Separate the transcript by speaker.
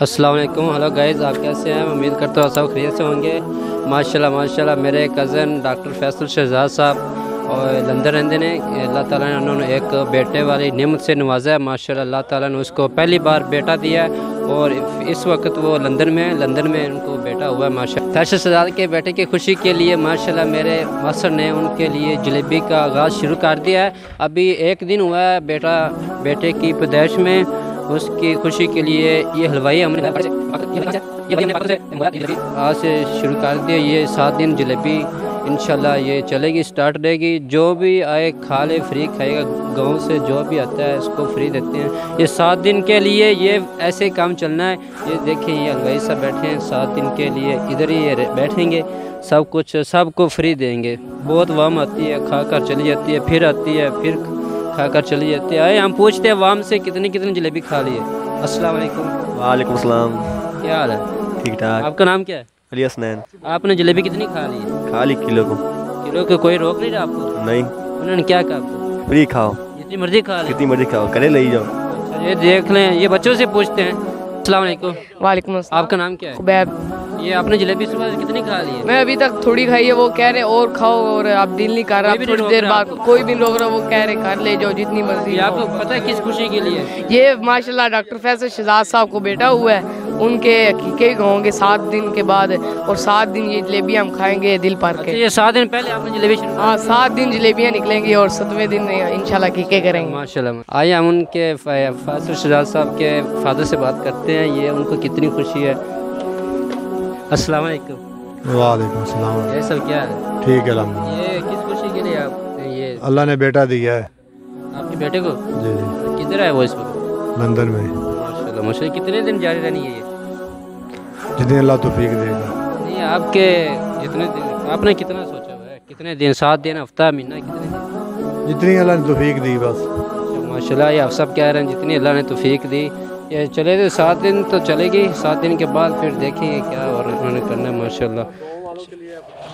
Speaker 1: वालेकुम। Hello guys आप कैसे हैं? उम्मीद करता हूँ सब खरीद से होंगे। माशाल्लाह माशाल्लाह, मेरे कज़न डॉक्टर फैसल शहजाद साहब और लंदन रहते ने। अल्लाह ताला ने उन्होंने एक बेटे वाली निमत से नवाजा है। माशाल्लाह, अल्लाह ताला ने उसको पहली बार बेटा दिया है और इस वक्त वो लंदन में लंदन में उनको बेटा हुआ है, माशा फैसल शहजाद के बेटे की खुशी के लिए, माशाल्लाह, मेरे मास्टर ने उनके लिए जलेबी का आगाज़ शुरू कर दिया है। अभी एक दिन हुआ है बेटा, बेटे की पैदाइश में। उसकी खुशी के लिए ये हलवाई हमने आज से शुरू कर दिया ये सात दिन जलेबी। इनशाला ये चलेगी, स्टार्ट रहेगी। जो भी आए खा ले फ्री खाएगा। गाँव से जो भी आता है इसको फ्री देते हैं। ये सात दिन के लिए ये ऐसे काम चलना है। ये देखिए, ये हलवाई सब बैठे हैं। सात दिन के लिए इधर ही ये बैठेंगे। सब कुछ सबको फ्री देंगे। बहुत वाम आती है खा कर चली जाती है, फिर आती है, फिर खाकर चले जाते है हम पूछते हैं वाम से कितनी कितनी जलेबी खा ली है अस्सलाम वालेकुम।
Speaker 2: वालेकुम सलाम
Speaker 1: क्या हाल है?
Speaker 2: ठीक ठाक।
Speaker 1: आपका नाम क्या है?
Speaker 2: अली हसनैन।
Speaker 1: आपने जलेबी कितनी खा ली? है
Speaker 2: खा ली किलो को।
Speaker 1: किलो के कोई रोक नहीं रहा आपको?
Speaker 2: नहीं।
Speaker 1: उन्होंने क्या कहा? आपको
Speaker 2: फ्री खाओ।
Speaker 1: जितनी मर्ज़ी खा ली।
Speaker 2: कितनी मर्ज़ी खाओ। करे ले जाओ।
Speaker 1: अच्छा ये देख लें ये बच्चों से पूछते हैं। अस्सलाम वालेकुम।
Speaker 3: वालेकुम
Speaker 1: आपका नाम क्या है?
Speaker 3: खुबैब
Speaker 1: ये आपने जलेबी सुबह कितनी खा ली है?
Speaker 3: मैं अभी तक थोड़ी खाई है वो कह रहे और खाओ और आप दिल नहीं कर रहा आप थोड़ी देर बाद कोई भी रोक रहा वो कह रहे कर ले जाओ जितनी मर्ज़ी
Speaker 1: आपको पता है किस खुशी के लिए?
Speaker 3: ये माशाल्लाह डॉक्टर फैसल शहजाद साहब को बेटा हुआ है उनके हकीके होंगे सात दिन के बाद और सात दिन ये जलेबियाँ हम खाएँगे दिल
Speaker 1: अच्छा
Speaker 3: के।
Speaker 1: ये सात दिन पहले आपने जलेबी
Speaker 3: हाँ सात दिन जलेबियाँ निकलेंगी और सतवें दिन इंशाल्लाह हकीके करेंगे।
Speaker 1: माशाल्लाह आइए हम उनके फासिल शहजाद साहब के फादर से बात करते हैं ये उनको कितनी खुशी है। अस्सलाम वालेकुम।
Speaker 4: वालेकुम सलाम
Speaker 1: ये सब क्या है?
Speaker 4: ठीक है
Speaker 1: ये किस खुशी के लिए आप ये
Speaker 4: अल्लाह ने बेटा दिया है।
Speaker 1: आपके बेटे को?
Speaker 4: जी जी।
Speaker 1: किधर है वो इस वक्त?
Speaker 4: लंदन में।
Speaker 1: माशाल्लाह माशाल्लाह कितने दिन जारी रहनी है ये?
Speaker 4: जितनी अल्लाह तौफीक देगा।
Speaker 1: नहीं आपके जितने दिन आपने कितना सोचा हुआ है? कितने दिन सात दिन हफ़्ता महीना कितने दिन?
Speaker 4: जितनी अल्लाह ने तौफीक दी बस।
Speaker 1: माशाल्लाह ये आप सब कह रहे हैं जितनी अल्लाह ने तौफीक दी ये चले तो सात दिन तो चलेगी सात दिन के बाद फिर देखेंगे क्या और उन्होंने करना है माशाल्लाह